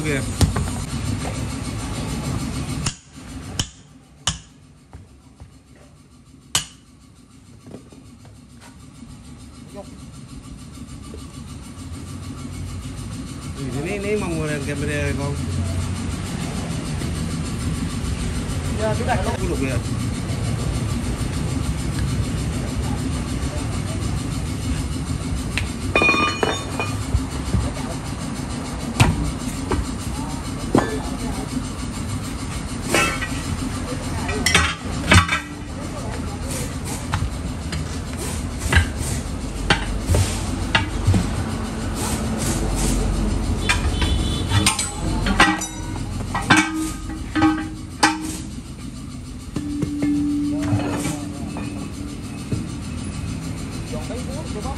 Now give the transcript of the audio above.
kìa ini ini mau ngeliat kamera con. Giờ cái này nó Có 여기 봐. 여기 봐.